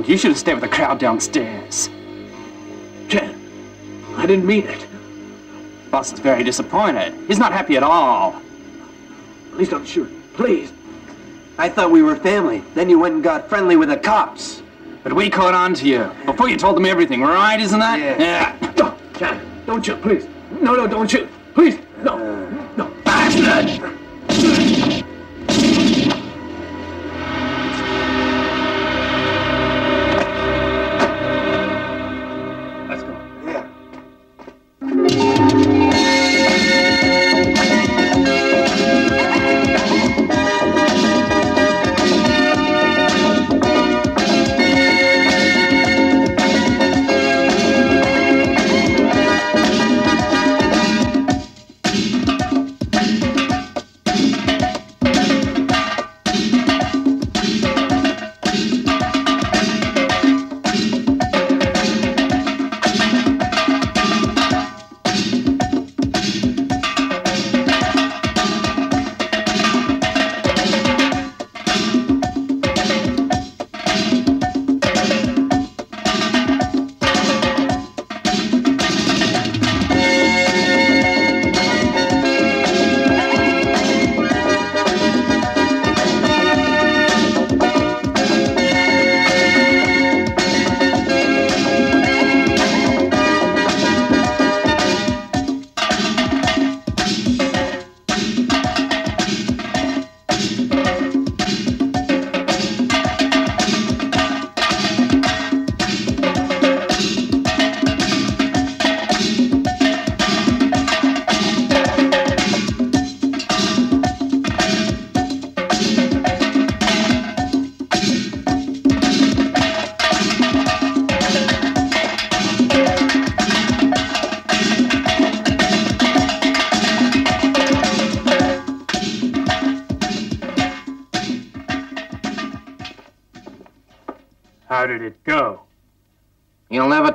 You're getting old. You should have stayed with the crowd downstairs. Ken, I didn't mean it. Boss is very disappointed. He's not happy at all. Please don't shoot. Please. I thought we were family. Then you went and got friendly with the cops. But we caught on to you before you told them everything, right? Isn't that? Yeah. yeah. No, Ken, don't shoot, please. No, no, don't shoot.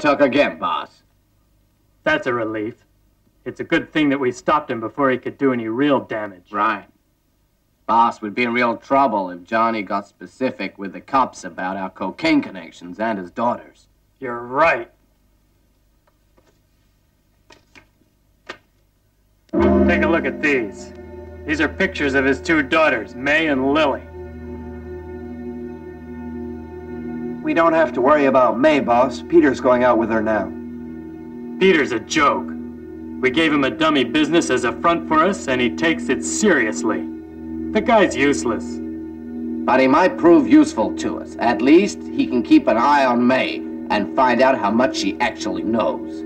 Talk again, boss. That's a relief. It's a good thing that we stopped him before he could do any real damage. Right. Boss would be in real trouble if Johnny got specific with the cops about our cocaine connections and his daughters. You're right. Take a look at these. These are pictures of his two daughters, May and Lily. We don't have to worry about May, boss. Peter's going out with her now. Peter's a joke. We gave him a dummy business as a front for us, and he takes it seriously. The guy's useless. But he might prove useful to us. At least he can keep an eye on May and find out how much she actually knows.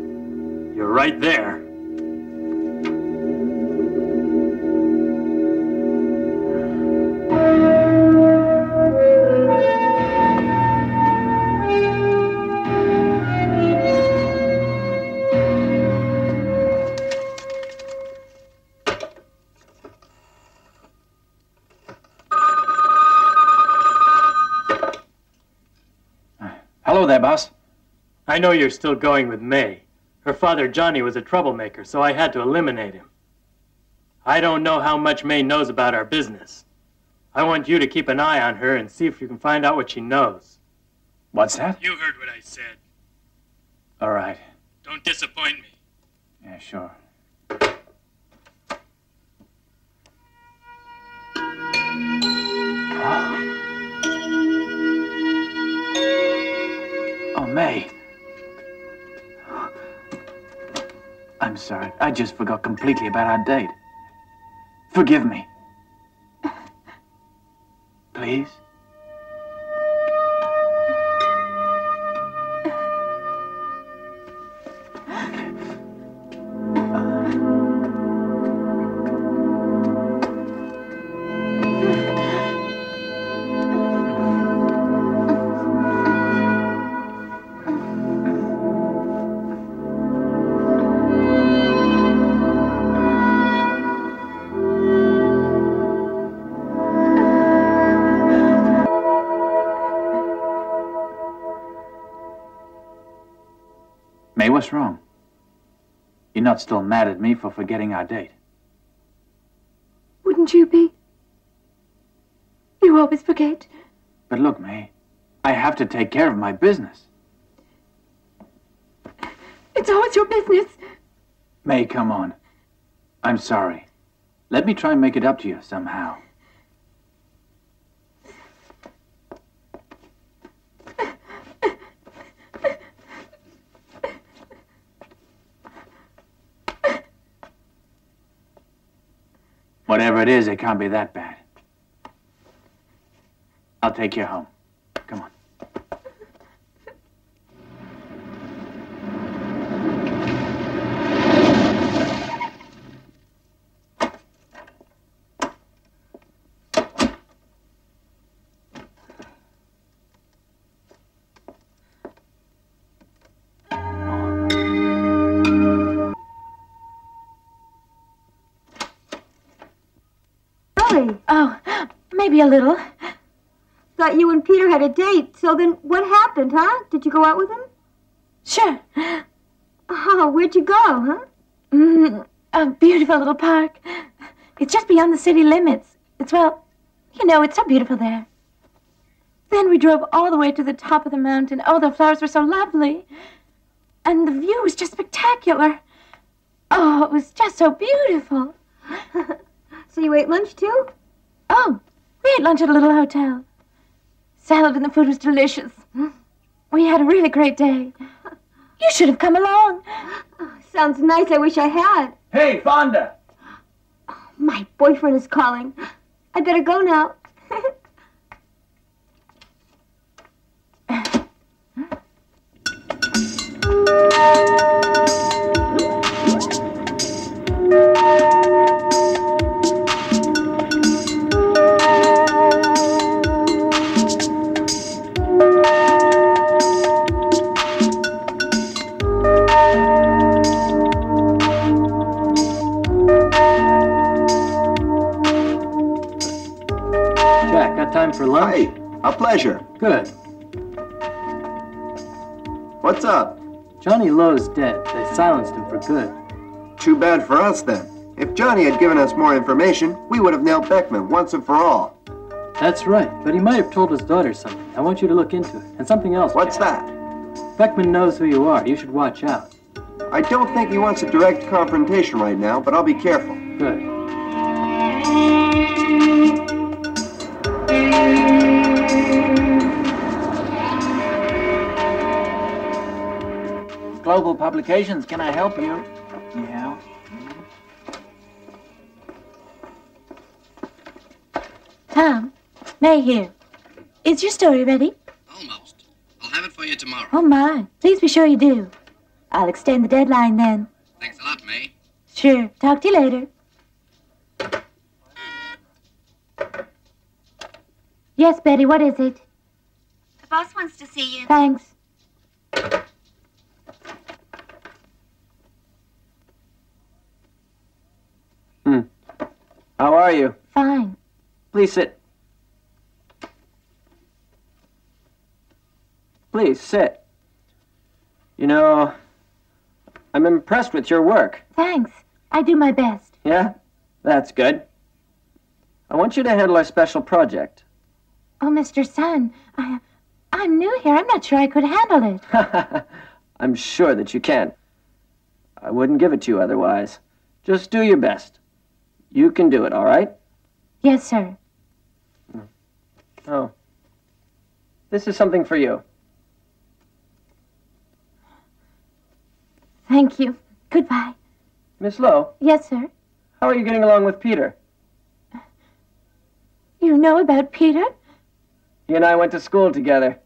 You're right there. I know you're still going with May. Her father, Johnny, was a troublemaker, so I had to eliminate him. I don't know how much May knows about our business. I want you to keep an eye on her and see if you can find out what she knows. What's that? You heard what I said. All right. Don't disappoint me. Yeah, sure. Oh, May. I'm sorry. I just forgot completely about our date. Forgive me. Please? Still mad at me for forgetting our date. Wouldn't you be? You always forget. But look, May, I have to take care of my business. It's always your business. May, come on. I'm sorry. Let me try and make it up to you somehow. Whatever it is, it can't be that bad. I'll take you home. A little. Thought you and Peter had a date. So then what happened, huh? Did you go out with him? Sure. Oh, where'd you go, huh? Mm, a beautiful little park. It's just beyond the city limits. It's, well, you know, it's so beautiful there. Then we drove all the way to the top of the mountain. Oh, the flowers were so lovely. And the view was just spectacular. Oh, it was just so beautiful. So you ate lunch too? Oh, we ate lunch at a little hotel. Salad and the food was delicious. We had a really great day. You should have come along. Sounds nice. I wish I had. Hey, Fonda! My boyfriend is calling. I better go now. Jack, Good. What's up? Johnny Lowe's dead. They silenced him for good. Too bad for us then. If Johnny had given us more information, we would have nailed Beckman once and for all. That's right, but he might have told his daughter something. I want you to look into it. And something else. What's Jack. that? Beckman knows who you are. You should watch out. I don't think he wants a direct confrontation right now, but I'll be careful. Good. Global Publications, can I help you? Yeah. Tom, May here. Is your story ready? Almost. I'll have it for you tomorrow. Oh, my. Please be sure you do. I'll extend the deadline then. Thanks a lot, May. Sure. Talk to you later. Yes, Betty, what is it? The boss wants to see you. Thanks. How are you? Fine. Please sit. Please sit. You know, I'm impressed with your work. Thanks. I do my best. Yeah? That's good. I want you to handle our special project. Oh, Mr. Sun, I, I'm new here. I'm not sure I could handle it. I'm sure that you can. I wouldn't give it to you otherwise. Just do your best. You can do it, all right? Yes, sir. Oh. This is something for you. Thank you. Goodbye. Miss Lowe, Yes, sir. how are you getting along with Peter? You know about Peter? He and I went to school together.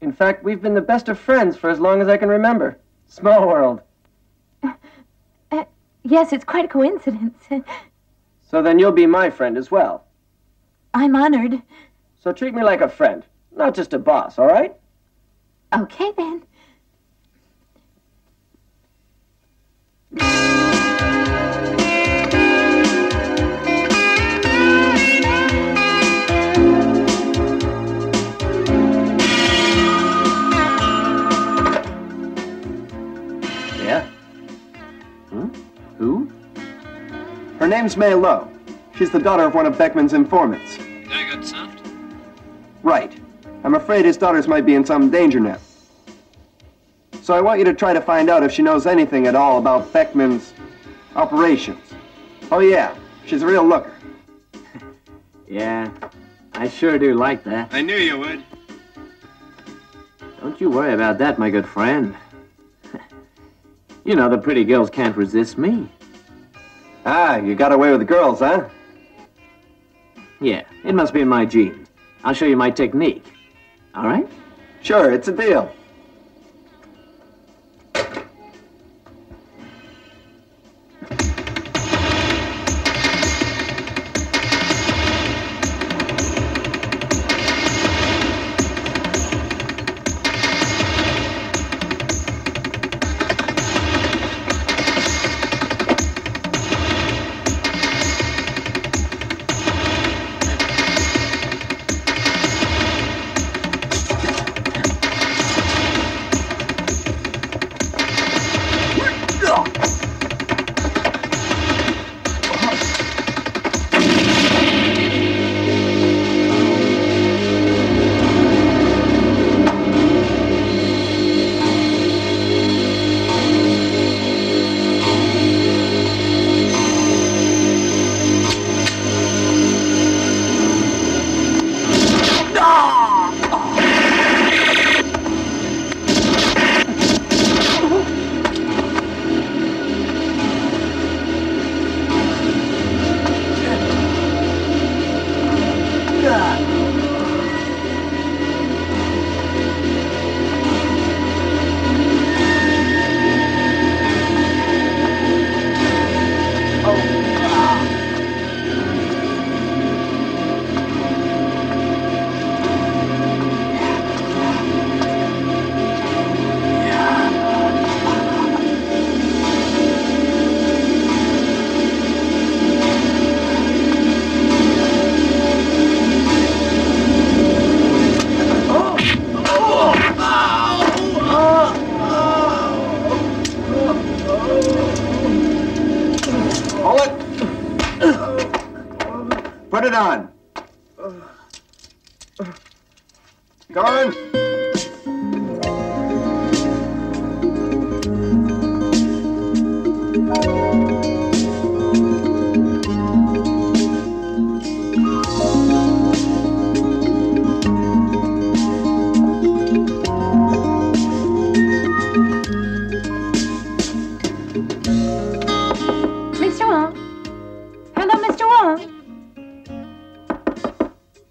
In fact, we've been the best of friends for as long as I can remember. Small world. Yes, it's quite a coincidence. So then you'll be my friend as well. I'm honored. So treat me like a friend, not just a boss, all right? Okay, then. Her name's May Lowe. She's the daughter of one of Beckman's informants. Guy got soft? Right. I'm afraid his daughters might be in some danger now. So I want you to try to find out if she knows anything at all about Beckman's operations. Oh, yeah, she's a real looker. Yeah, I sure do like that. I knew you would. Don't you worry about that, my good friend. you know the pretty girls can't resist me. Ah, you got away with the girls, huh? Yeah, it must be in my genes. I'll show you my technique. All right? Sure, it's a deal.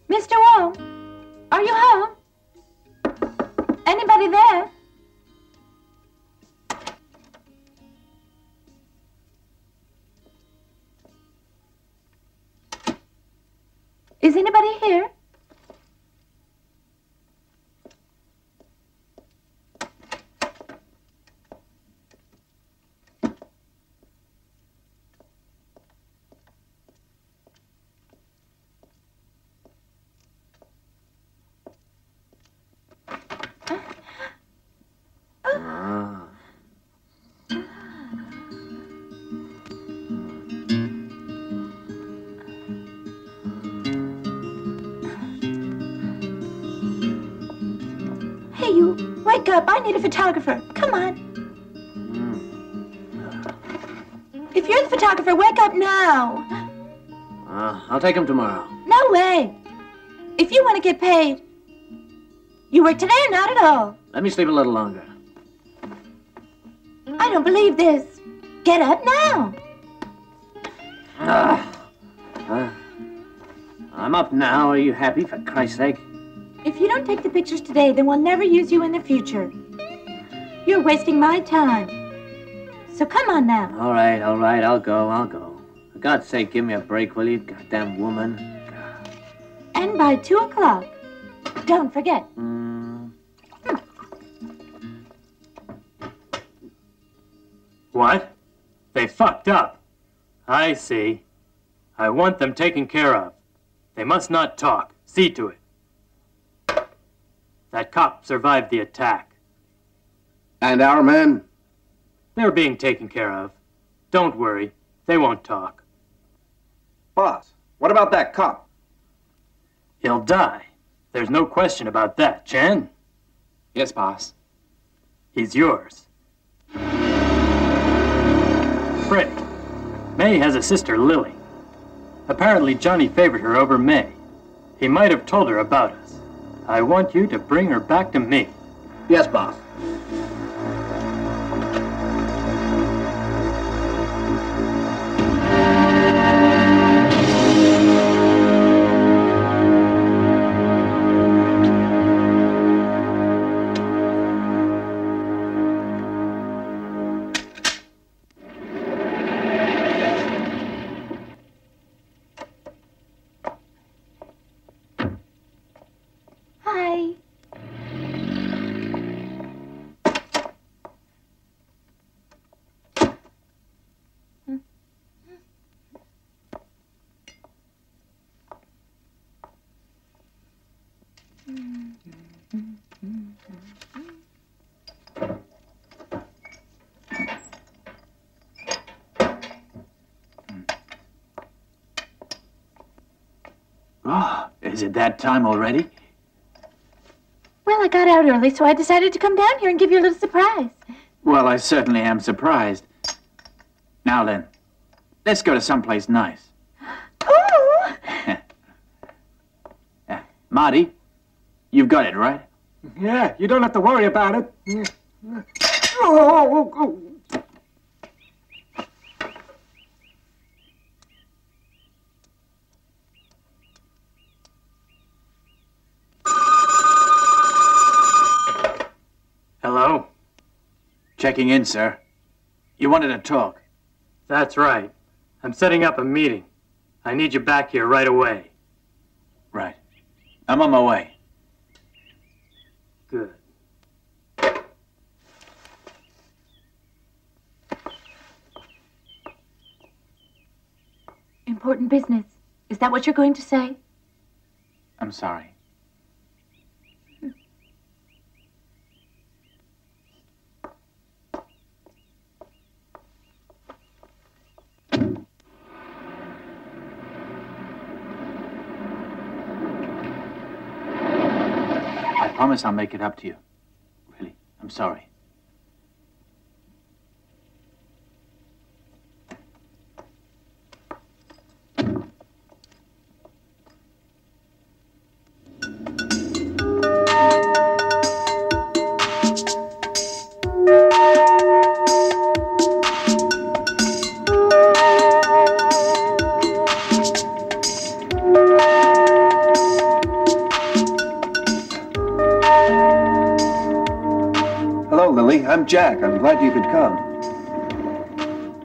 Mr. Wong? Are you home? Anybody there? Wake up. I need a photographer. Come on. If you're the photographer, wake up now. Uh, I'll take him tomorrow. No way. If you want to get paid, you work today or not at all. Let me sleep a little longer. I don't believe this. Get up now. Ah. Uh, I'm up now. Are you happy, for Christ's sake? If you don't take the pictures today, then we'll never use you in the future. You're wasting my time. So come on now. All right, all right. I'll go. I'll go. For God's sake, give me a break, will you? Goddamn woman. And by two o'clock, don't forget. Mm. What? They fucked up. I see. I want them taken care of. They must not talk. See to it. That cop survived the attack. And our men? They're being taken care of. Don't worry. They won't talk. Boss, what about that cop? He'll die. There's no question about that, Chen. Yes, boss. He's yours. Frick. May has a sister, Lily. Apparently, Johnny favored her over May. He might have told her about us. I want you to bring her back to me. Yes, boss. Is it that time already? Well, I got out early, so I decided to come down here and give you a little surprise. Well, I certainly am surprised. Now then, let's go to someplace nice. Oh! Uh, Marty, you've got it, right? Yeah, you don't have to worry about it. Oh, oh, Hello? Checking in, sir. You wanted to talk. That's right. I'm setting up a meeting. I need you back here right away. Right. I'm on my way. Good. Important business. Is that what you're going to say? I'm sorry. Promise I'll make it up to you. Really, I'm sorry. I'm Jack. I'm glad you could come.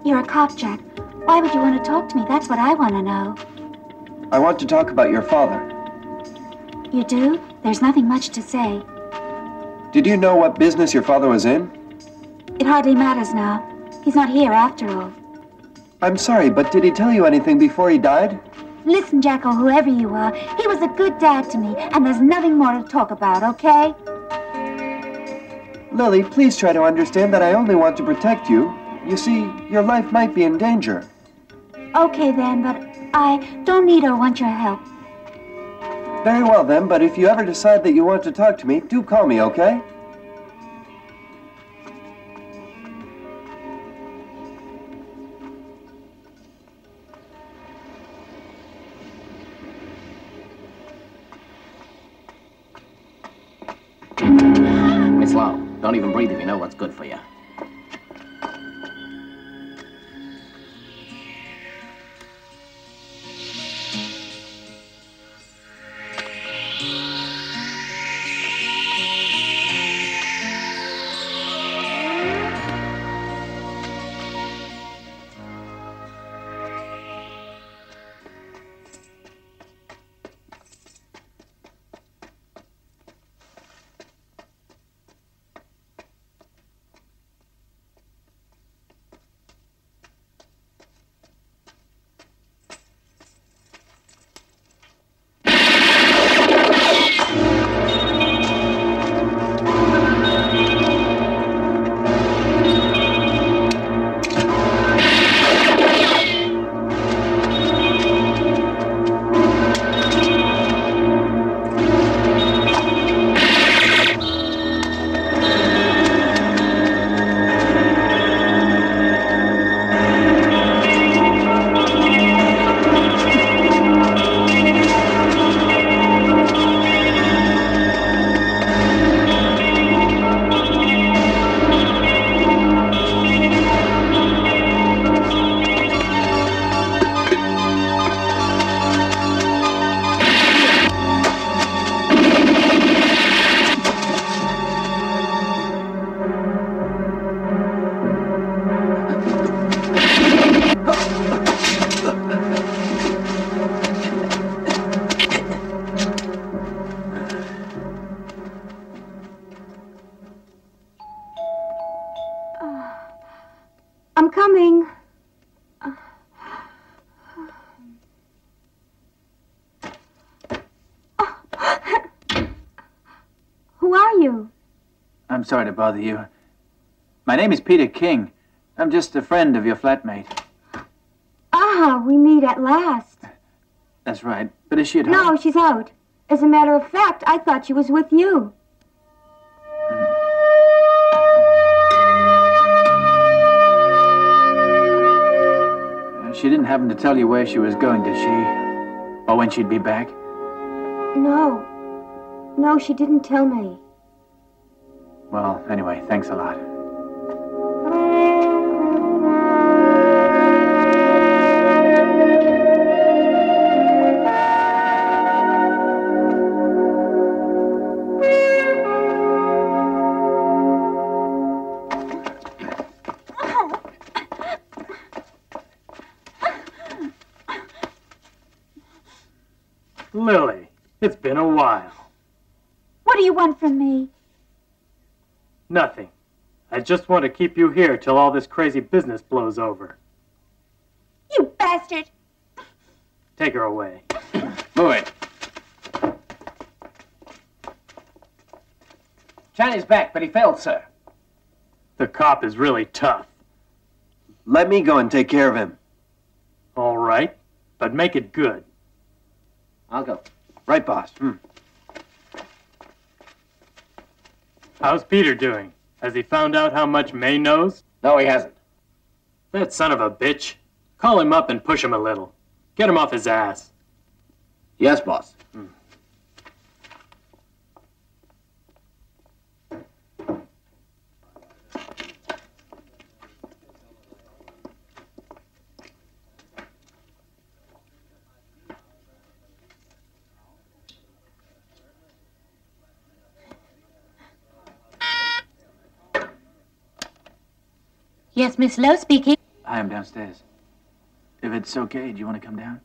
You're a cop, Jack. Why would you want to talk to me? That's what I want to know. I want to talk about your father. You do? There's nothing much to say. Did you know what business your father was in? It hardly matters now. He's not here after all. I'm sorry, but did he tell you anything before he died? Listen, Jack, or whoever you are, he was a good dad to me, and there's nothing more to talk about, okay? Lily, please try to understand that I only want to protect you. You see, your life might be in danger. Okay then, but I don't need or want your help. Very well then, but if you ever decide that you want to talk to me, do call me, okay? I'm sorry to bother you. My name is Peter King. I'm just a friend of your flatmate. Ah, we meet at last. That's right. But is she at No, home? No, she's out. As a matter of fact, I thought she was with you. Uh, She didn't happen to tell you where she was going, did she? Or when she'd be back? No. No, she didn't tell me. Well, anyway, thanks a lot. Just want to keep you here till all this crazy business blows over. You bastard! Take her away. Move it. Johnny's back, but he failed, sir. The cop is really tough. Let me go and take care of him. All right, but make it good. I'll go. Right, boss. Hmm. How's Peter doing? Has he found out how much May knows? No, he hasn't. That son of a bitch. Call him up and push him a little. Get him off his ass. Yes, boss. Hmm. Yes, Miss Lowe speaking. I am downstairs. If it's okay, do you want to come down?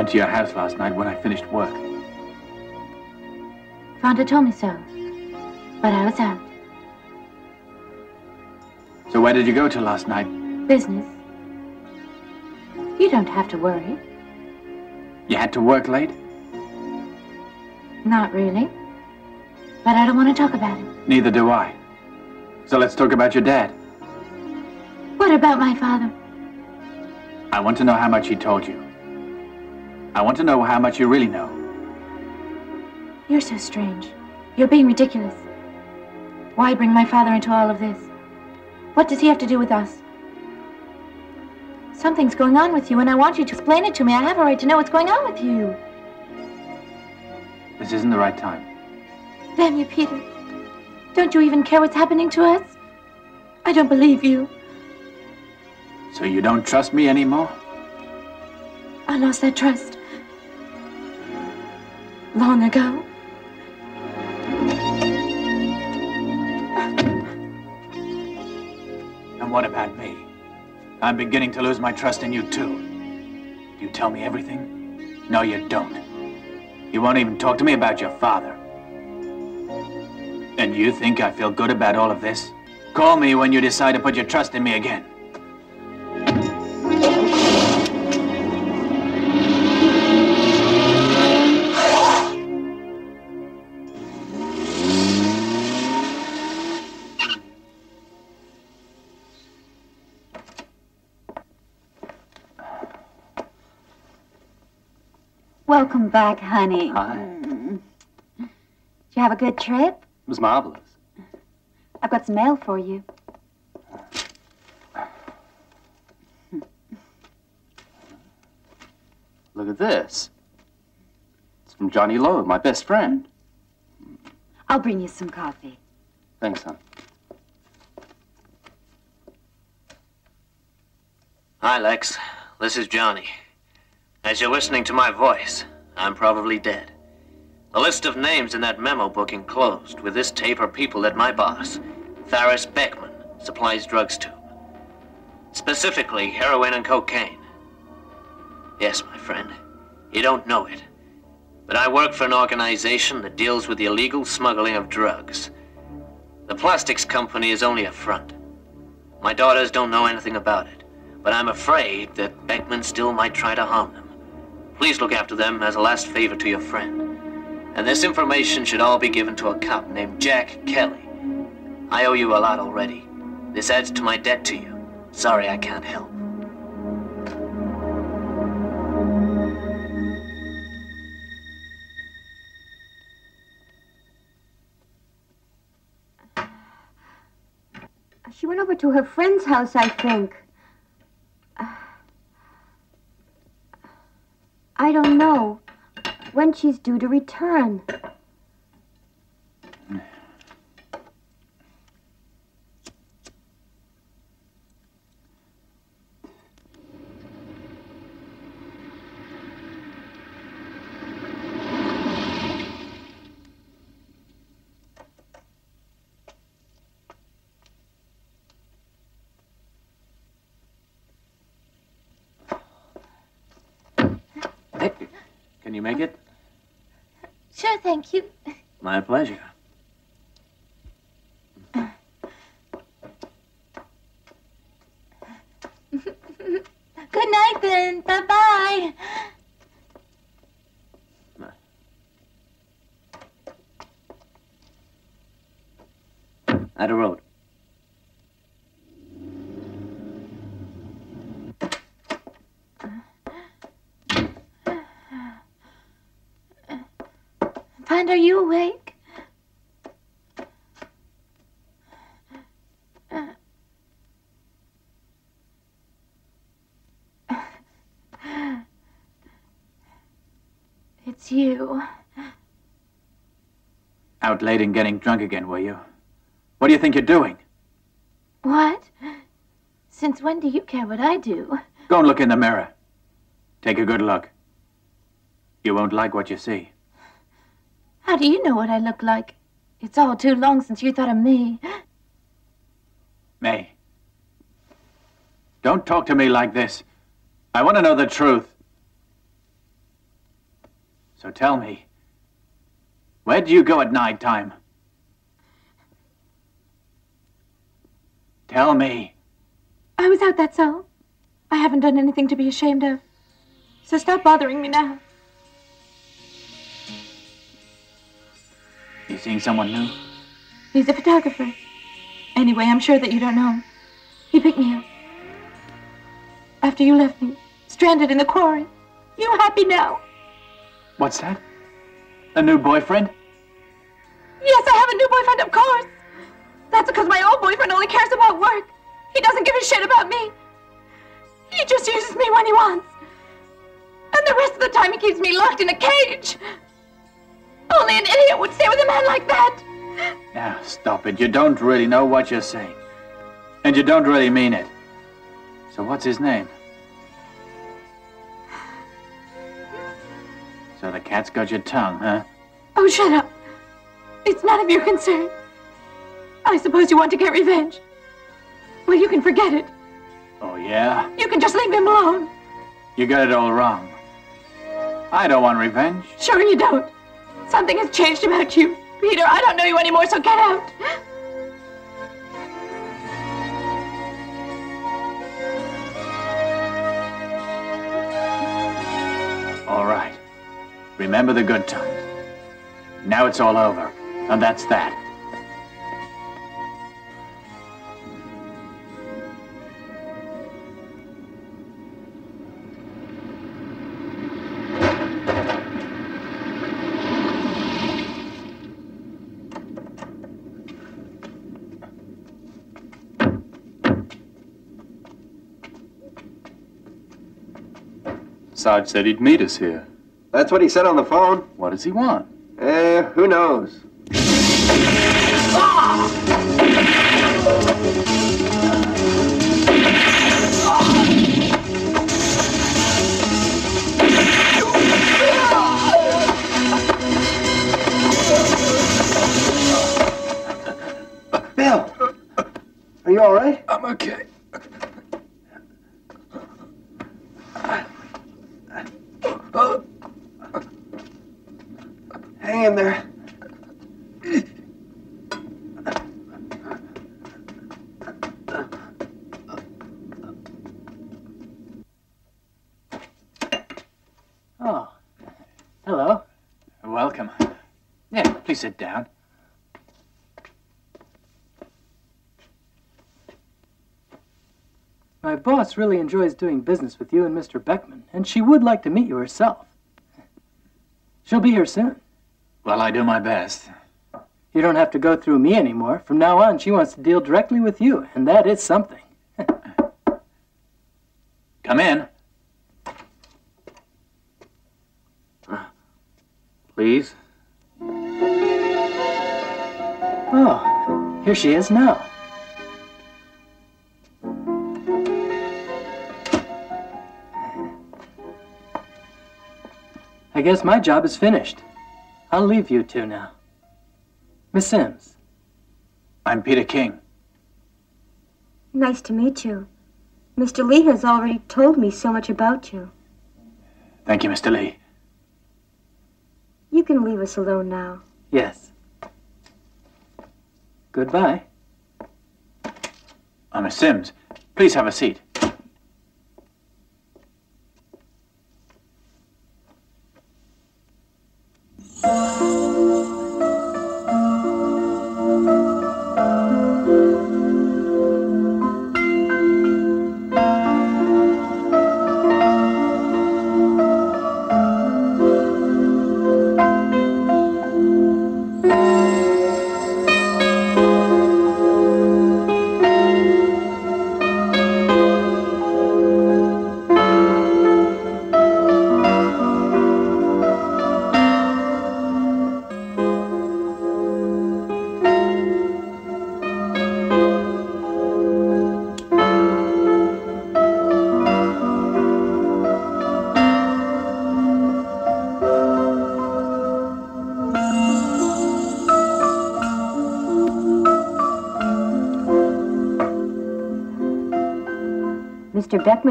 Went to your house last night when I finished work. Fonda told me so. But I was out. So where did you go to last night? Business. You don't have to worry. You had to work late? Not really. But I don't want to talk about it. Neither do I. So let's talk about your dad. What about my father? I want to know how much he told you. I want to know how much you really know. You're so strange. You're being ridiculous. Why bring my father into all of this? What does he have to do with us? Something's going on with you, and I want you to explain it to me. I have a right to know what's going on with you. This isn't the right time. Damn you, Peter. Don't you even care what's happening to us? I don't believe you. So you don't trust me anymore? I lost that trust. Long ago. And what about me? I'm beginning to lose my trust in you, too. Do You tell me everything? No, you don't. You won't even talk to me about your father. And you think I feel good about all of this? Call me when you decide to put your trust in me again. Welcome back, honey. Hi. Mm. Did you have a good trip? It was marvelous. I've got some mail for you. Look at this. It's from Johnny Lowe, my best friend. I'll bring you some coffee. Thanks, hon. Hi, Lex. This is Johnny. As you're listening to my voice, I'm probably dead. The list of names in that memo book enclosed with this tape are people that my boss, Farris Beckman, supplies drugs to. Specifically, heroin and cocaine. Yes, my friend, you don't know it. But I work for an organization that deals with the illegal smuggling of drugs. The plastics company is only a front. My daughters don't know anything about it, but I'm afraid that Beckman still might try to harm them. Please look after them as a last favor to your friend. And this information should all be given to a cop named Jack Kelly. I owe you a lot already. This adds to my debt to you. Sorry I can't help. She went over to her friend's house, I think. I don't know when she's due to return. Can you make it? Sure, thank you. My pleasure. Good night, then. Bye bye. At a road. Find, are you awake? It's you. Out late and getting drunk again, were you? What do you think you're doing? What? Since when do you care what I do? Go and look in the mirror. Take a good look. You won't like what you see. How do you know what I look like? It's all too long since you thought of me. May. Don't talk to me like this. I want to know the truth. So tell me, where do you go at night time? Tell me. I was out, that's all. I haven't done anything to be ashamed of. So stop bothering me now. Seeing someone new? He's a photographer. Anyway, I'm sure that you don't know him. He picked me up. After you left me, stranded in the quarry. You happy now? What's that? A new boyfriend? Yes, I have a new boyfriend, of course. That's because my old boyfriend only cares about work. He doesn't give a shit about me. He just uses me when he wants. And the rest of the time he keeps me locked in a cage. Only an idiot would stay with a man like that. Now, stop it. You don't really know what you're saying. And you don't really mean it. So what's his name? So the cat's got your tongue, huh? Oh, shut up. It's none of your concern. I suppose you want to get revenge. Well, you can forget it. Oh, yeah? You can just leave him alone. You got it all wrong. I don't want revenge. Sure you don't. Something has changed about you. Peter, I don't know you anymore, so get out. All right. Remember the good times. Now it's all over. And that's that. Sarge said he'd meet us here. That's what he said on the phone. What does he want? Eh, who knows? Bill, are you all right? I'm okay. Hang in there. Oh, hello. Welcome. Yeah, please sit down. My boss really enjoys doing business with you and Mr. Beckman, and she would like to meet you herself. She'll be here soon. Well, I do my best. You don't have to go through me anymore. From now on, she wants to deal directly with you, and that is something. Come in. Please? Oh, here she is now. I guess my job is finished. I'll leave you two now. Miss Sims, I'm Peter King. Nice to meet you. Mr. Lee has already told me so much about you. Thank you, Mr. Lee. You can leave us alone now. yes. Goodbye. I'm Miss Sims. Please have a seat. Mr.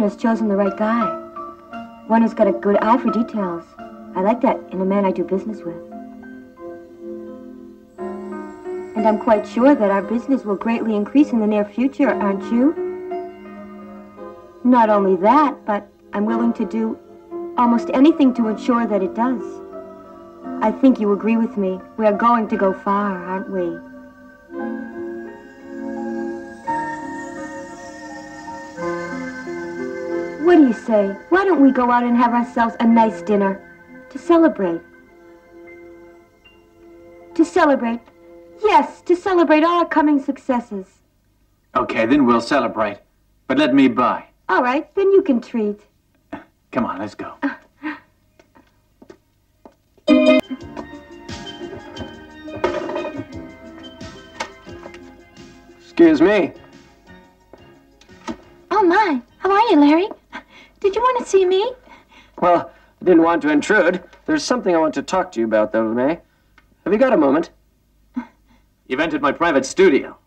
has chosen the right guy. One who's got a good eye for details. I like that in a man I do business with. And I'm quite sure that our business will greatly increase in the near future, aren't you? Not only that, but I'm willing to do almost anything to ensure that it does. I think you agree with me. We are going to go far, aren't we? What do you say? Why don't we go out and have ourselves a nice dinner to celebrate? To celebrate. Yes, to celebrate all our coming successes. Okay, then we'll celebrate. But let me buy. All right, then you can treat. Come on, let's go. Excuse me. Oh, my. How are you, Larry? Did you want to see me? Well, I didn't want to intrude. There's something I want to talk to you about, though, May. Have you got a moment? You've entered my private studio.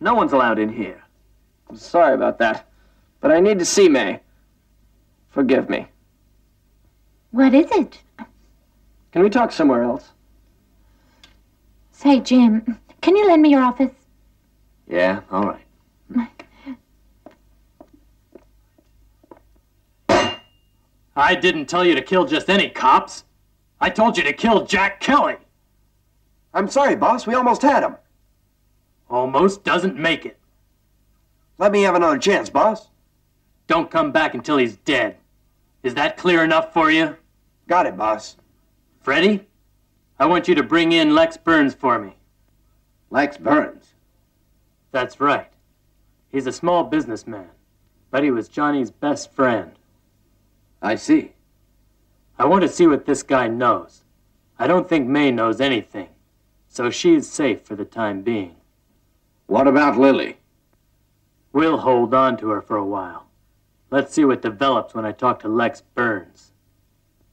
No one's allowed in here. I'm sorry about that, but I need to see May. Forgive me. What is it? Can we talk somewhere else? Say, Jim, can you lend me your office? Yeah, all right. I didn't tell you to kill just any cops. I told you to kill Jack Kelly. I'm sorry, boss. We almost had him. Almost doesn't make it. Let me have another chance, boss. Don't come back until he's dead. Is that clear enough for you? Got it, boss. Freddy, I want you to bring in Lex Burns for me. Lex Burns. That's right. He's a small businessman, but he was Johnny's best friend. I see. I want to see what this guy knows. I don't think May knows anything, so she's safe for the time being. What about Lily? We'll hold on to her for a while. Let's see what develops when I talk to Lex Burns.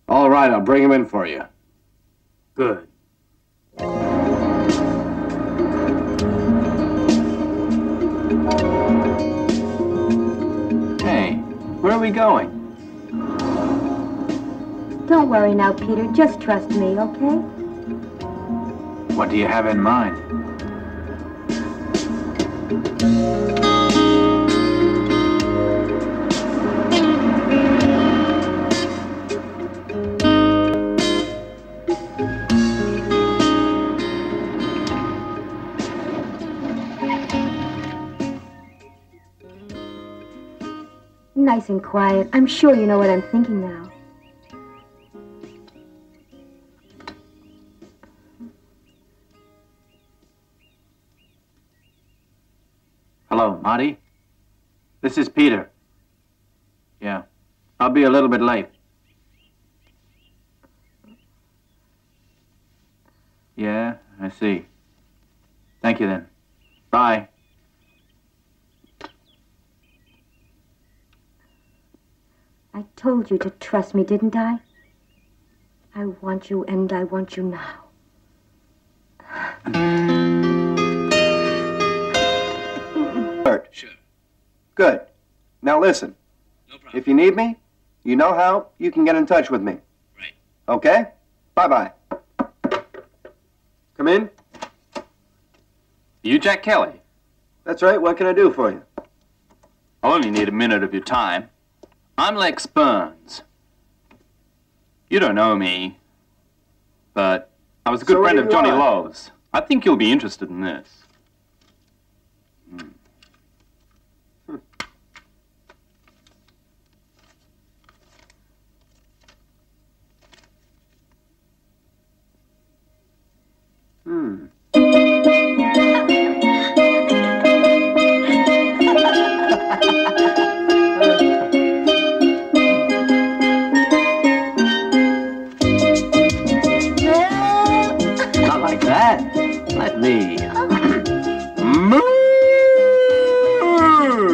All right, I'll bring him in for you. Good. Hey, where are we going? Don't worry now, Peter. Just trust me, okay? What do you have in mind? Nice and quiet. I'm sure you know what I'm thinking now. Hello, Marty. This is Peter. Yeah, I'll be a little bit late. Yeah, I see. Thank you then. Bye. I told you to trust me, didn't I? I want you and I want you now. Sure. Good. Now listen. No problem. If you need me, you know how, you can get in touch with me. Right. Okay? Bye-bye. Come in. You Jack Kelly? That's right. What can I do for you? Oh, I'll only need a minute of your time. I'm Lex Burns. You don't know me, but I was a good So friend of Johnny want? Love's. I think you'll be interested in this. Hmm. Not like that. Let me. Moo!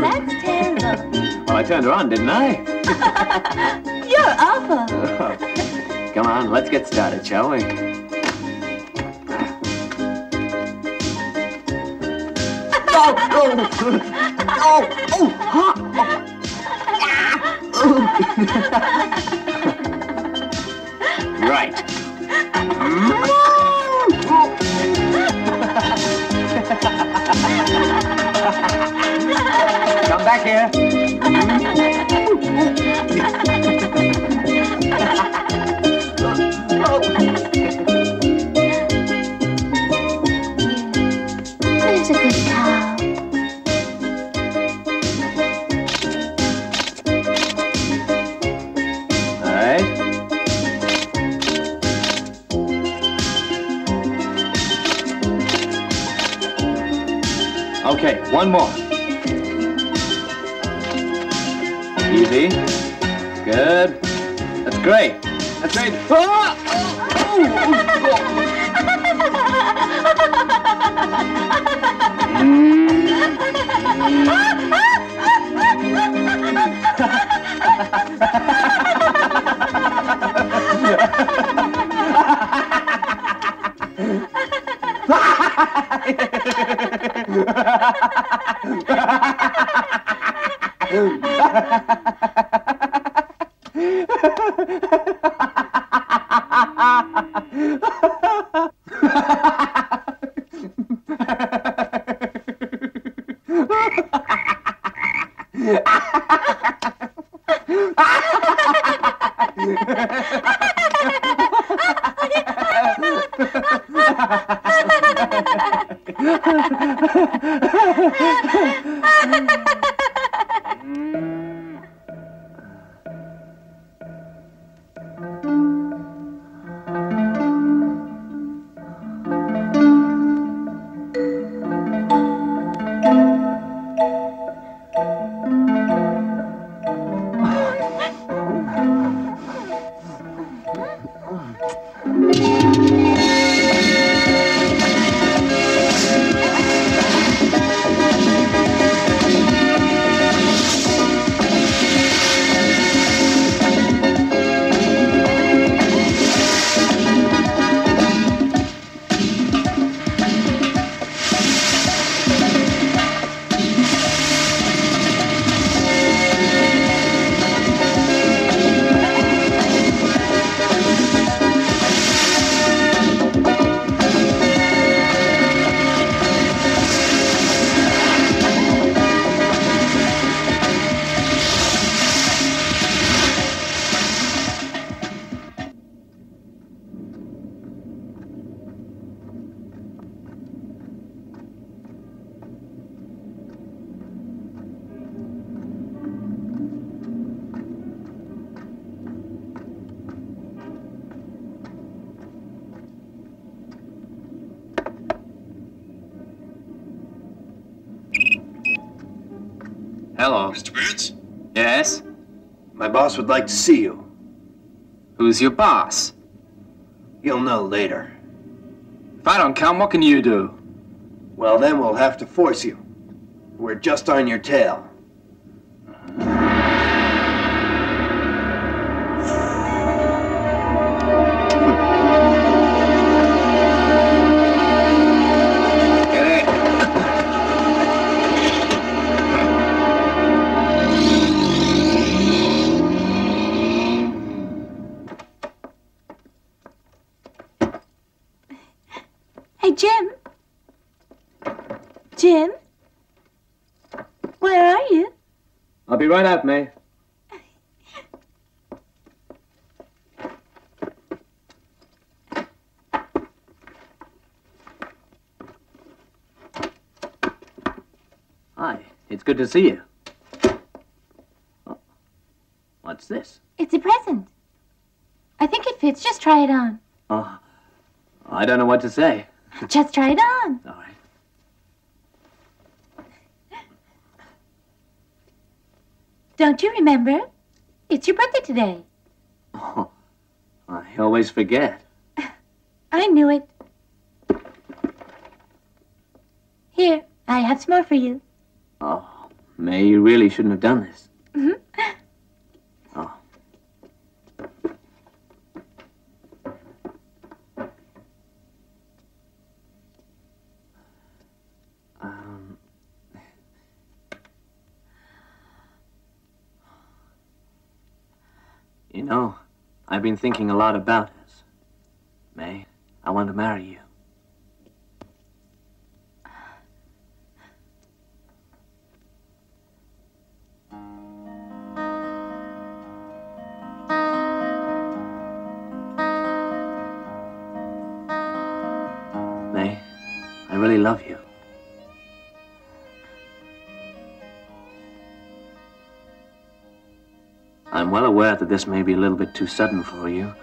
That's terrible. Well, I turned her on, didn't I? You're awful. Come on, let's get started, shall we? Oh, oh, oh, oh, hot. right. Come back here. One more. Easy. Good. That's great. That's great. Ah! Oh, oh, oh. mm. Ha ha ha ha! Who's your boss? You'll know later. If I don't come, what can you do? Well, then we'll have to force you. We're just on your tail. Right out, May. Hi, it's good to see you. Oh, What's this? It's a present. I think it fits. Just try it on. Oh, I don't know what to say. Just try it on. All right. Don't you remember? It's your birthday today. Oh, I always forget. I knew it. Here, I have some more for you. Oh, May, you really shouldn't have done this. Mhm. Oh. know, I've been thinking a lot about this. May, I want to marry you. Aware that this may be a little bit too sudden for you.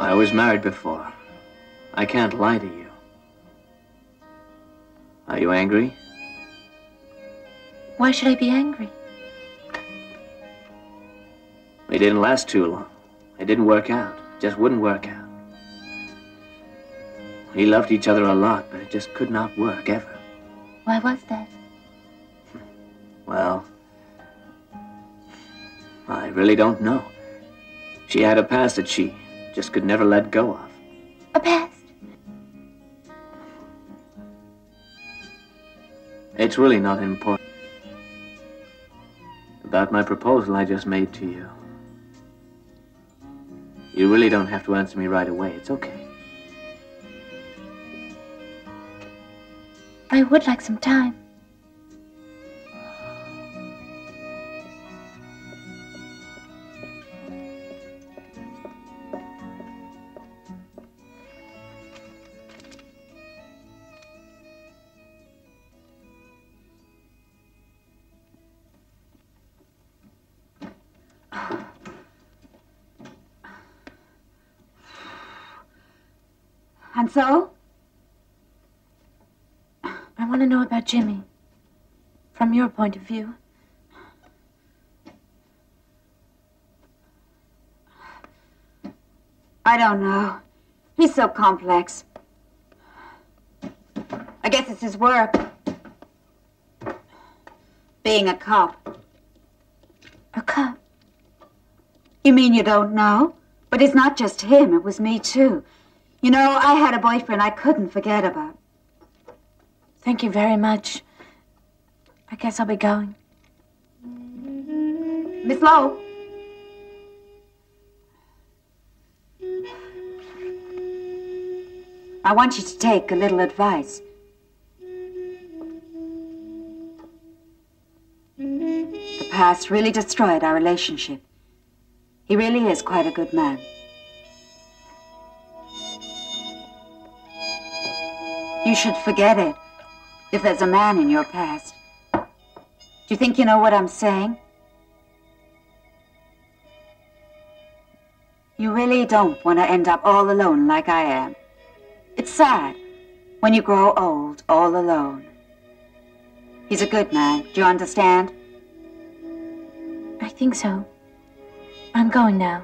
I was married before. I can't lie to you. Are you angry? Why should I be angry? It didn't last too long. It didn't work out. It just wouldn't work out. We loved each other a lot, but it just could not work ever. Why was that? Well, I really don't know. She had a past that she just could never let go of. A past. It's really not important. About my proposal I just made to you. You really don't have to answer me right away. It's okay. I would like some time. And so? I want to know about Jimmy. From your point of view. I don't know. He's so complex. I guess it's his work. Being a cop. A cop? You mean you don't know? But it's not just him, it was me too. You know, I had a boyfriend I couldn't forget about. Thank you very much. I guess I'll be going. Miss Lowe? I want you to take a little advice. The past really destroyed our relationship. He really is quite a good man. You should forget it if there's a man in your past. Do you think you know what I'm saying? You really don't want to end up all alone like I am. It's sad when you grow old all alone. He's a good man. Do you understand? I think so. I'm going now.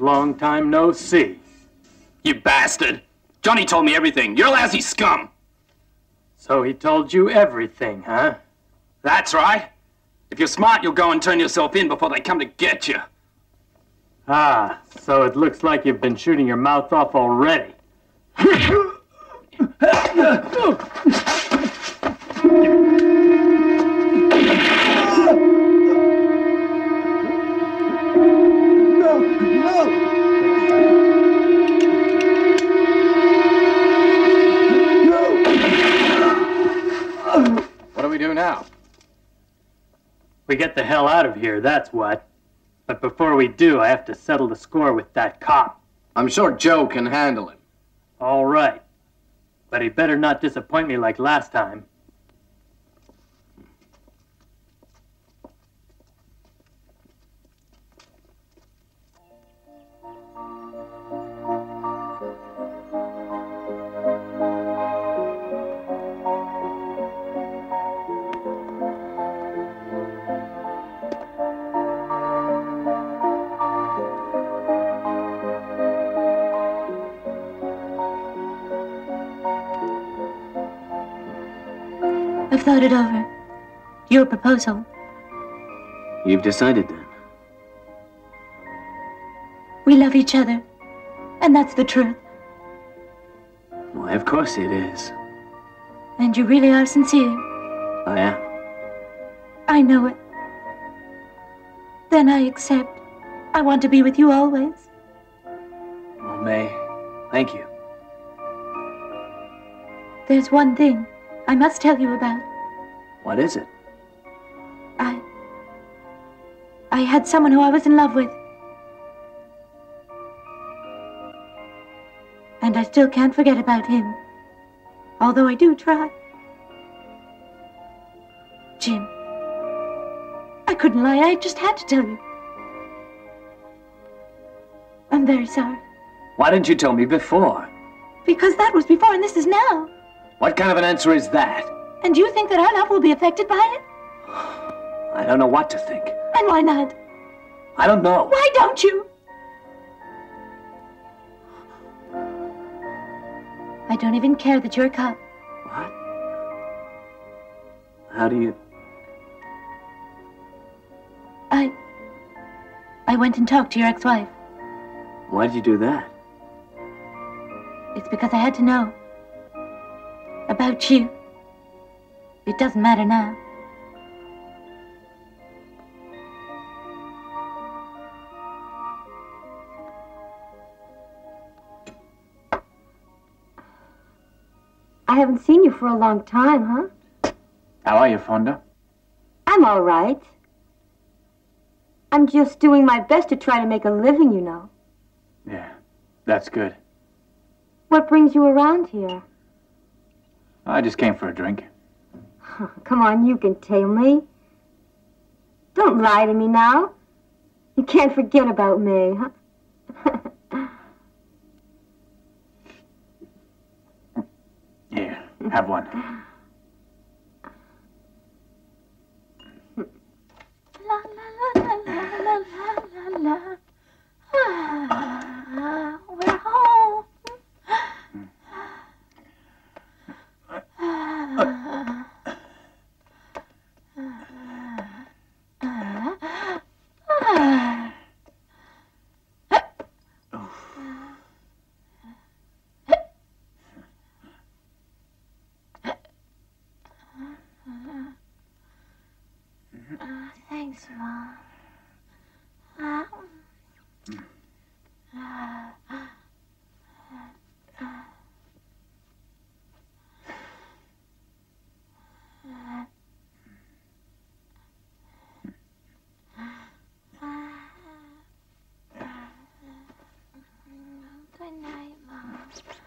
Long time no see. You bastard! Johnny told me everything. You're lousy scum! So he told you everything, huh? That's right. If you're smart, you'll go and turn yourself in before they come to get you. Ah, so it looks like you've been shooting your mouth off already. What do we do now? We get the hell out of here, that's what. But before we do, I have to settle the score with that cop. I'm sure Joe can handle him. All right. But he better not disappoint me like last time. It over. Your proposal. You've decided then. We love each other. And that's the truth. Why, of course it is. And you really are sincere. I am. I know it. Then I accept. I want to be with you always. Oh, May, thank you. There's one thing I must tell you about. What is it? I. I had someone who I was in love with. And I still can't forget about him. Although I do try. Jim. I couldn't lie. I just had to tell you. I'm very sorry. Why didn't you tell me before? Because that was before and this is now. What kind of an answer is that? And do you think that our love will be affected by it? I don't know what to think. And why not? I don't know. Why don't you? I don't even care that you're a cop. What? How do you... I. I went and talked to your ex wife. Why did you do that? It's because I had to know. About you. It doesn't matter now. I haven't seen you for a long time, huh? How are you, Fonda? I'm all right. I'm just doing my best to try to make a living, you know. Yeah, that's good. What brings you around here? I just came for a drink. Come on, you can tell me. Don't lie to me now. You can't forget about me, huh? Here, have one. La la la la la la la la. Ah, we're home. Hmm. Uh, Good night, Mom.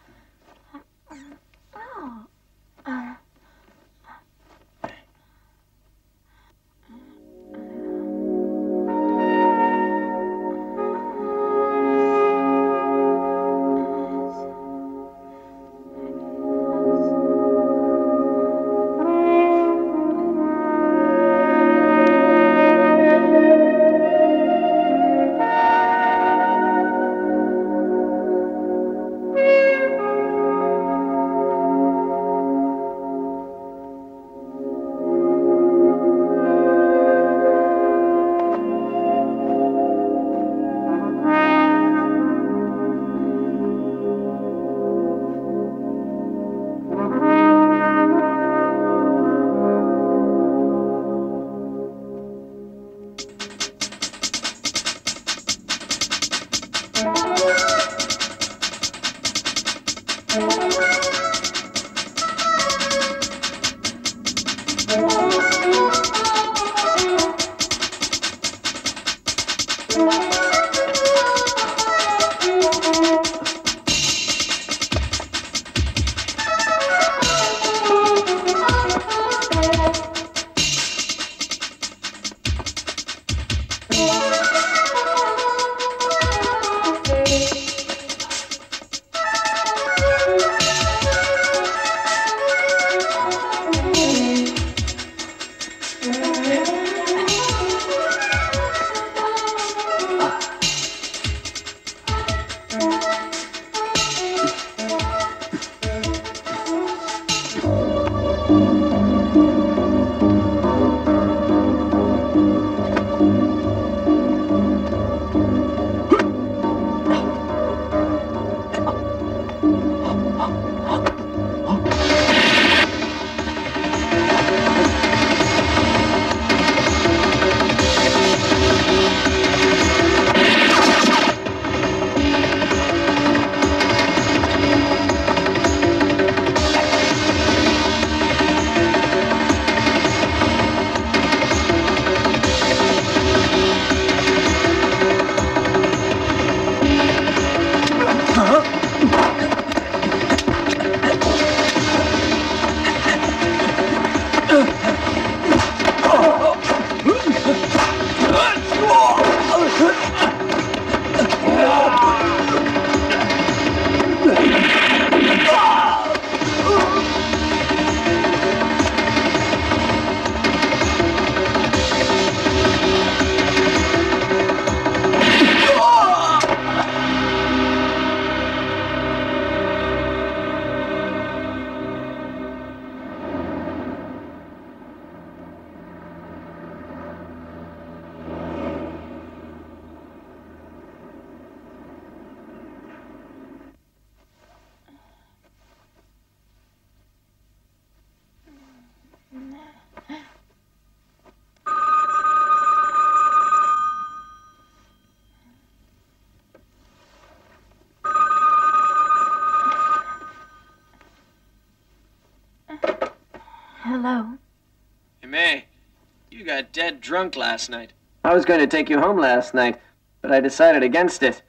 Drunk last night. I was going to take you home last night, but I decided against it.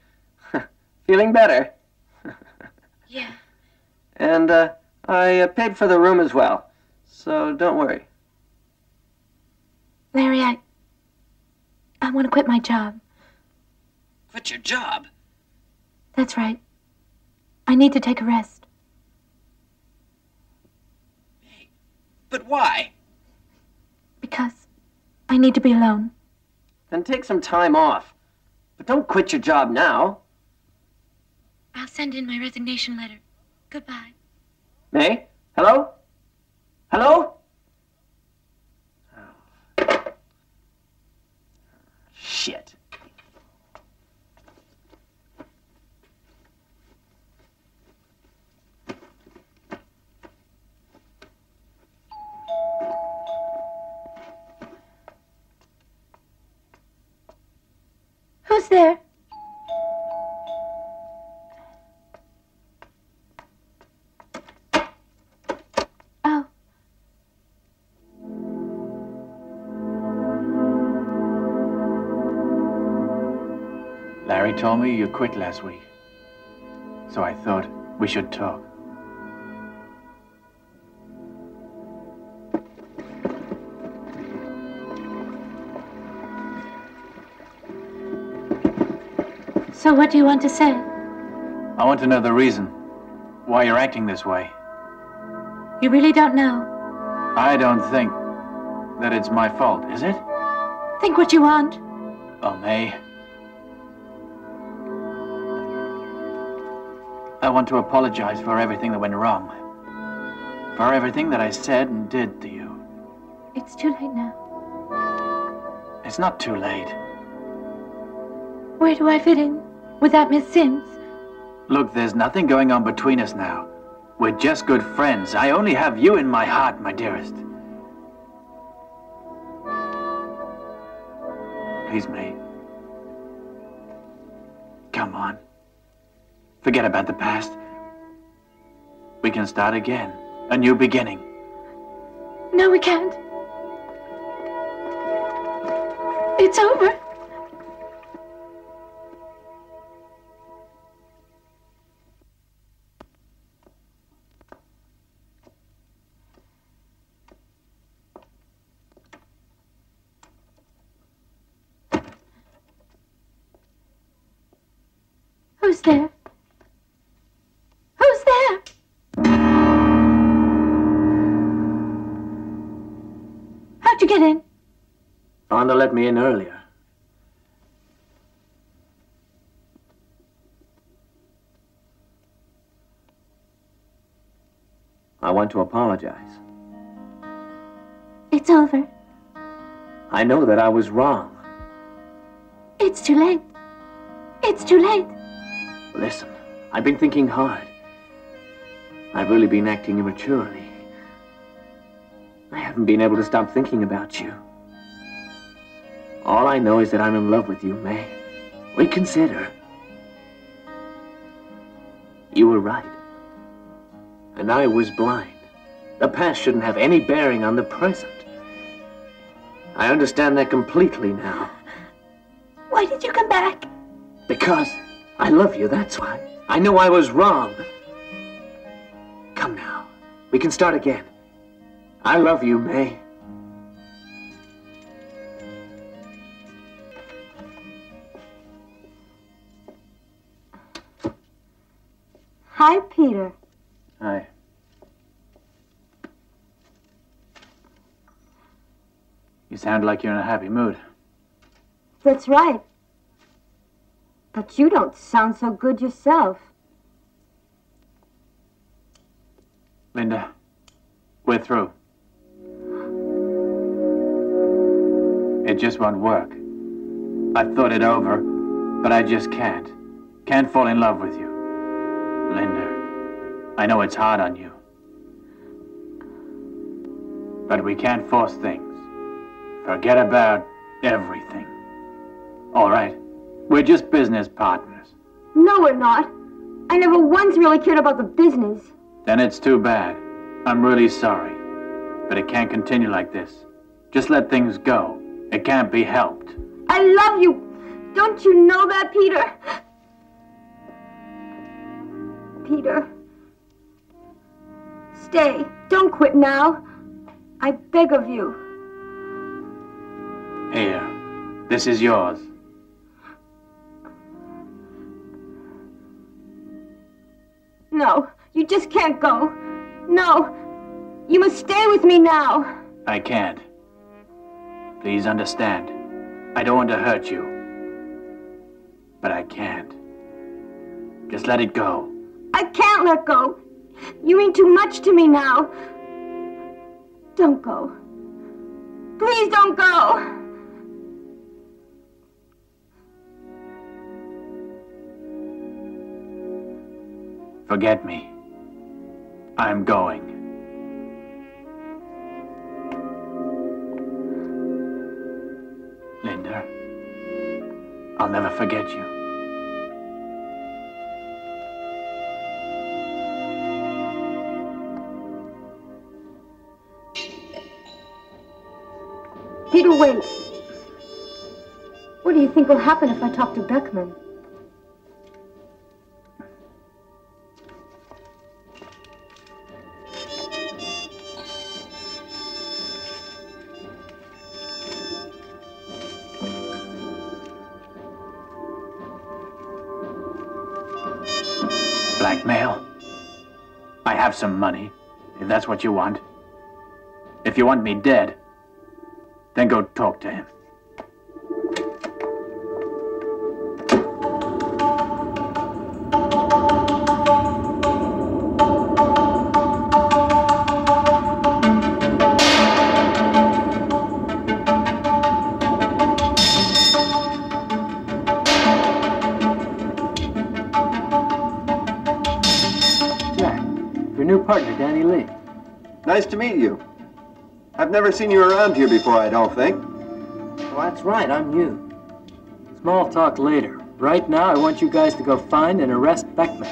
Feeling better. Yeah. And, uh, I uh, paid for the room as well. So don't worry. Larry, I. I want to quit my job. Quit your job? That's right. I need to take a rest. But why? Because I need to be alone. Then take some time off. But don't quit your job now. I'll send in my resignation letter. Goodbye. May? Hello? Hello? Oh. Shit. There? Oh, Larry told me you quit last week. So I thought we should talk. So what do you want to say? I want to know the reason. Why you're acting this way. You really don't know. I don't think that it's my fault, is it? Think what you want. Oh, May. I want to apologize for everything that went wrong. For everything that I said and did to you. It's too late now. It's not too late. Where do I fit in? Without Miss Sims? Look, there's nothing going on between us now. We're just good friends. I only have you in my heart, my dearest. Please, May. Come on. Forget about the past. We can start again. A new beginning. No, we can't. It's over. Fonda let me in earlier. I want to apologize. It's over. I know that I was wrong. It's too late. It's too late. Listen, I've been thinking hard. I've really been acting immaturely. I haven't been able to stop thinking about you. All I know is that I'm in love with you, May. Reconsider. You were right. And I was blind. The past shouldn't have any bearing on the present. I understand that completely now. Why did you come back? Because I love you, that's why. I know I was wrong. Come now. We can start again. I love you, May. Hi, Peter. Hi. You sound like you're in a happy mood. That's right. But you don't sound so good yourself. Linda, we're through. It just won't work. I've thought it over, but I just can't. Can't fall in love with you. Linda, I know it's hard on you. But we can't force things. Forget about everything. All right, we're just business partners. No, we're not. I never once really cared about the business. Then it's too bad. I'm really sorry. But it can't continue like this. Just let things go. It can't be helped. I love you. Don't you know that, Peter? Peter. Stay. Don't quit now. I beg of you. Here, this is yours. No, you just can't go. No. You must stay with me now. I can't. Please understand. I don't want to hurt you. But I can't. Just let it go. I can't let go. You mean too much to me now. Don't go. Please don't go. Forget me. I'm going. Linda, I'll never forget you. Peter, wait. What do you think will happen if I talk to Beckman? Blackmail? I have some money, if that's what you want. If you want me dead, then go talk to him. Jack, your new partner, Danny Lee. Nice to meet you. I've never seen you around here before, I don't think. Well, that's right, I'm new. Small talk later. Right now, I want you guys to go find and arrest Beckman.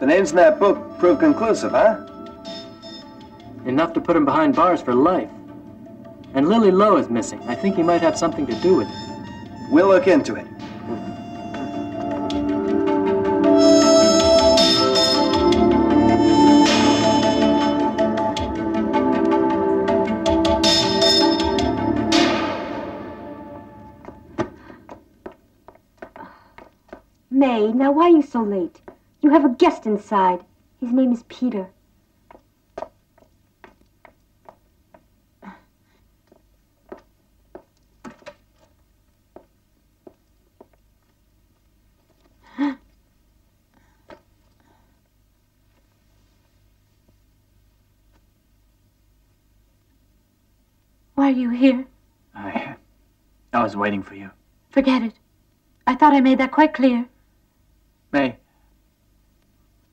The names in that book prove conclusive, huh? Enough to put him behind bars for life. And Lily Lowe is missing. I think he might have something to do with it. We'll look into it. Now why are you so late? You have a guest inside. His name is Peter. Why are you here? I, I was waiting for you. Forget it. I thought I made that quite clear. May,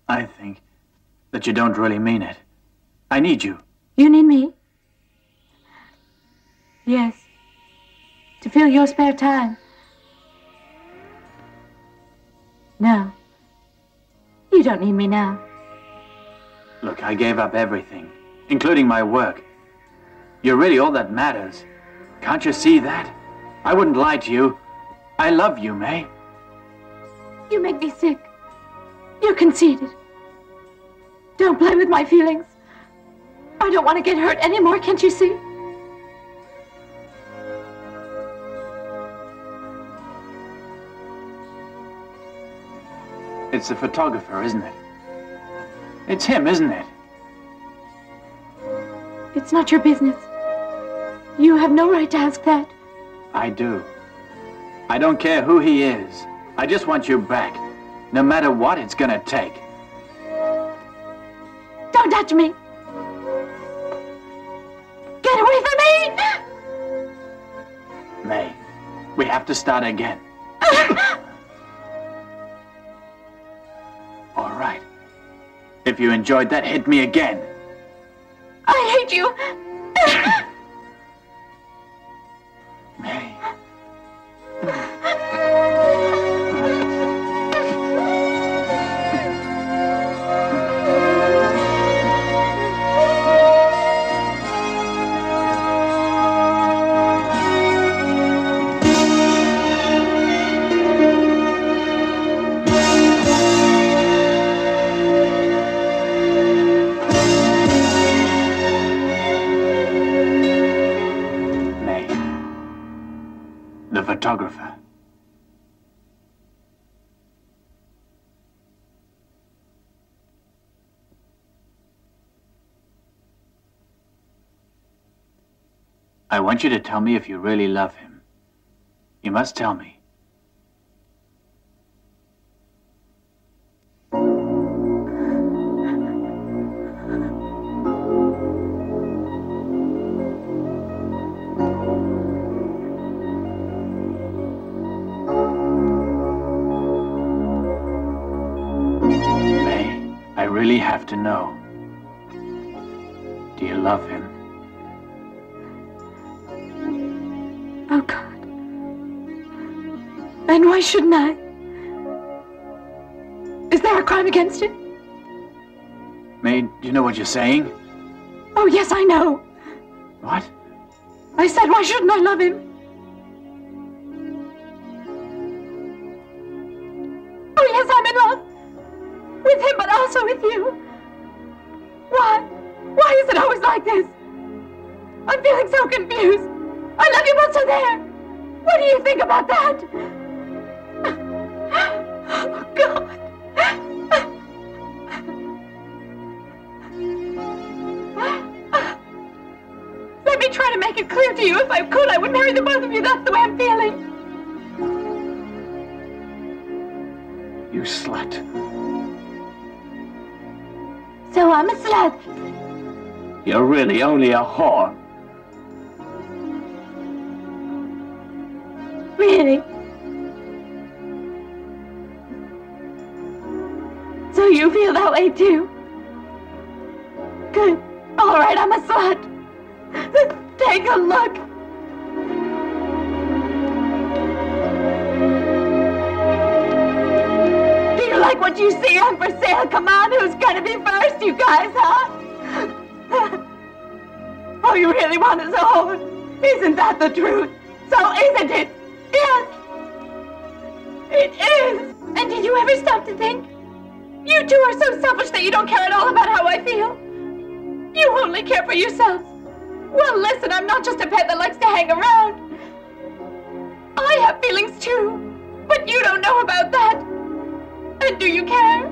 I think that you don't really mean it. I need you. You need me? Yes. To fill your spare time. No. You don't need me now. Look, I gave up everything, including my work. You're really all that matters. Can't you see that? I wouldn't lie to you. I love you, May. You make me sick. You're conceited. Don't play with my feelings. I don't want to get hurt anymore, can't you see? It's the photographer, isn't it? It's him, isn't it? It's not your business. You have no right to ask that. I do. I don't care who he is. I just want you back, no matter what it's gonna take. Don't touch me. Get away from me! May, we have to start again. All right. If you enjoyed that, hit me again. I hate you. I want you to tell me if you really love him. You must tell me. May, I really have to know. Do you love him? And why shouldn't I? Is there a crime against it? May, do you know what you're saying? Oh, yes, I know. What? I said, why shouldn't I love him? Oh, yes, I'm in love. With him, but also with you. Why? Why is it always like this? I'm feeling so confused. I love you but so there. What do you think about that? Slut. So I'm a slut. You're really only a whore. Really? So you feel that way too? Good. All right, I'm a slut. Take a look. Like what you see on for sale? Come on, who's gonna be first, you guys, huh? oh, you really want us all? Isn't that the truth? So isn't it? Yes. It is. And did you ever stop to think? You two are so selfish that you don't care at all about how I feel. You only care for yourself. Well, listen, I'm not just a pet that likes to hang around. I have feelings too, but you don't know about that. Do you care?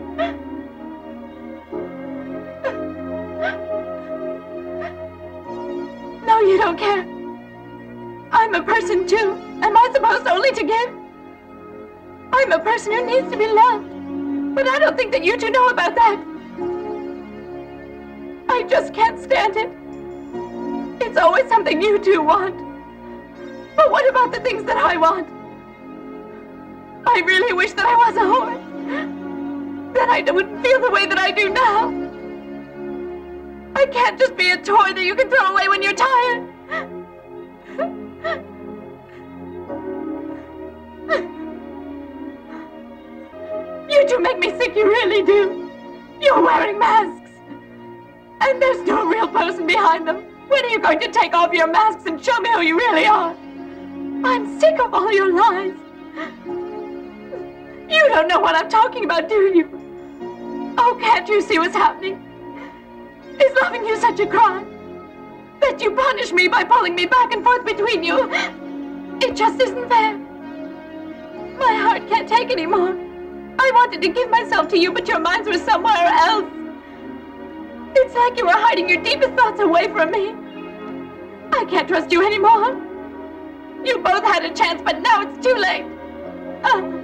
No, you don't care. I'm a person too. Am I supposed only to give? I'm a person who needs to be loved. But I don't think that you two know about that. I just can't stand it. It's always something you two want. But what about the things that I want? I really wish that I was a whore. Then I wouldn't feel the way that I do now. I can't just be a toy that you can throw away when you're tired. You two make me sick, you really do. You're wearing masks. And there's no real person behind them. When are you going to take off your masks and show me who you really are? I'm sick of all your lies. You don't know what I'm talking about, do you? Oh, can't you see what's happening? Is loving you such a crime? That you punish me by pulling me back and forth between you? It just isn't fair. My heart can't take anymore. I wanted to give myself to you, but your minds were somewhere else. It's like you were hiding your deepest thoughts away from me. I can't trust you anymore. You both had a chance, but now it's too late. Ah.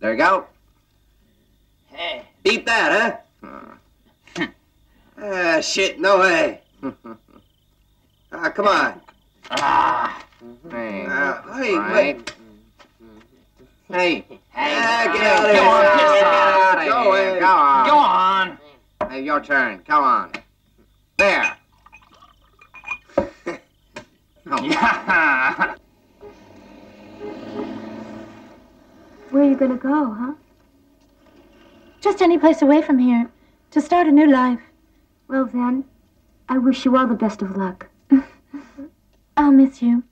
There you go. Hey. Beat that, huh? Ah, shit, no way. Ah, come on. Ah. Hey, hey, right. wait. Hey, ah, get out of Go on, here. Get out of Go here. Go on. Go on. Hey, your turn. Come on. There. Yeah. Where are you gonna go, huh? Just any place away from here to start a new life. Well then, I wish you all the best of luck. I'll miss you.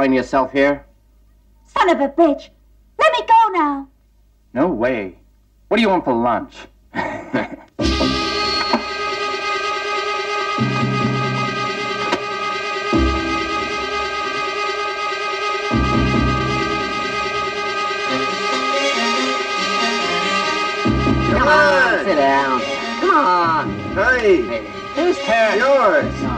enjoying yourself here? Son of a bitch! Let me go now! No way. What do you want for lunch? Come on, sit down. Come on. Hey. Whose turn? Yours.